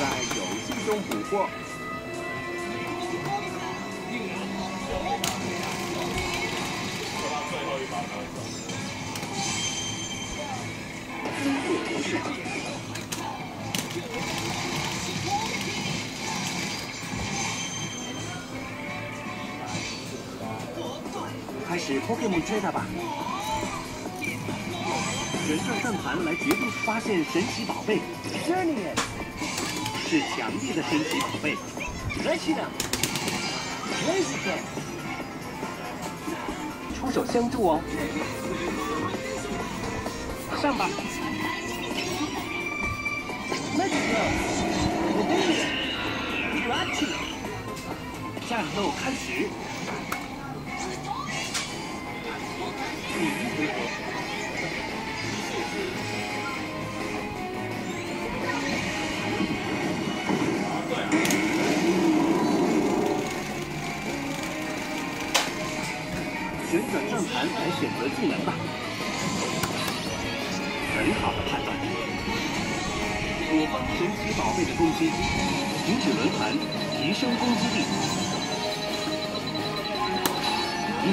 在游戏中捕获。开始 Pokemon Trader 吧。旋转转盘来决定发现神奇宝贝。Journey 是强力的神奇宝贝。来起的。Laser 出手相助哦。上吧。Let's go。Pikachu。战斗开始。旋转转盘来选择技能吧，很好的判断。我方神奇宝贝的攻击，停止轮盘，提升攻击力。嗯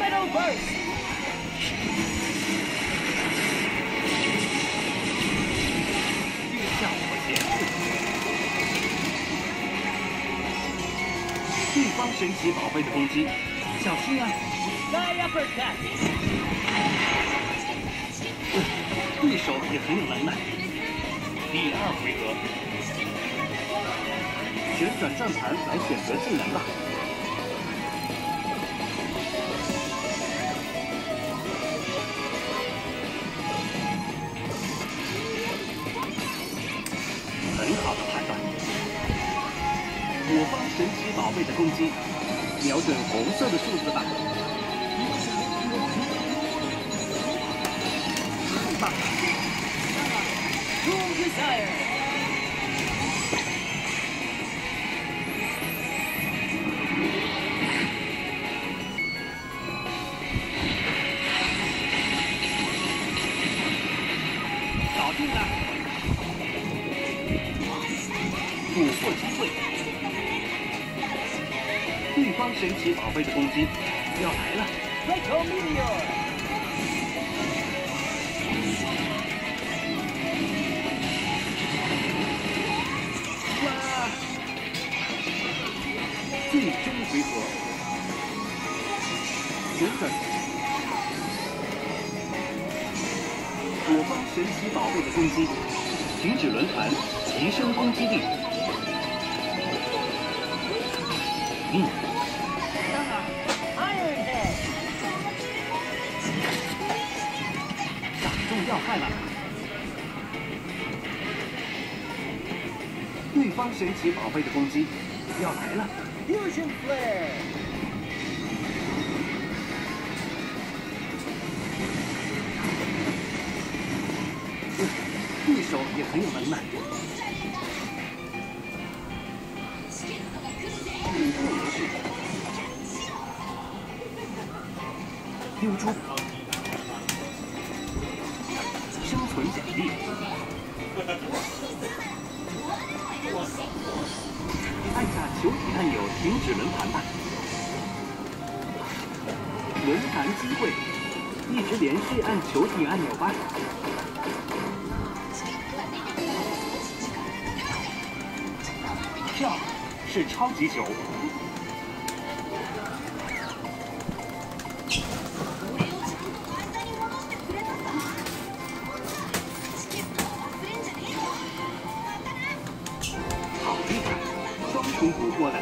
，Metal Burst，对方神奇宝贝的攻击，小心啊！对手也很有能耐。第二回合，旋转转盘来选择技能吧。神奇宝贝的攻击，瞄准红色的数字吧。搞定了！捕获机会。神奇宝贝的攻击要来了！Retro Meteor。哇！最终回合，旋转。我方神奇宝贝的攻击，停止轮盘，提升攻击力。嗯。对方神奇宝贝的攻击要来了！Fusion Flare。对手也很有能耐。丢出，存奖励。按下球体按钮停止轮盘吧。轮盘机会，一直连续按球体按钮吧。跳是超级球。重捕获的。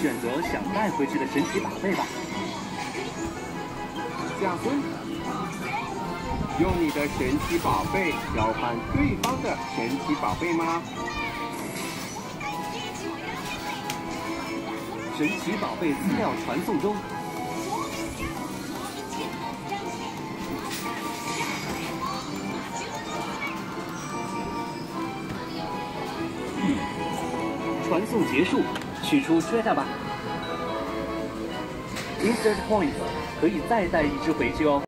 选择想带回去的神奇宝贝吧。小孙，用你的神奇宝贝交换对方的神奇宝贝吗？神奇宝贝资料传送中。传送结束，取出车架吧。Insert Point 可以再带一只回去哦。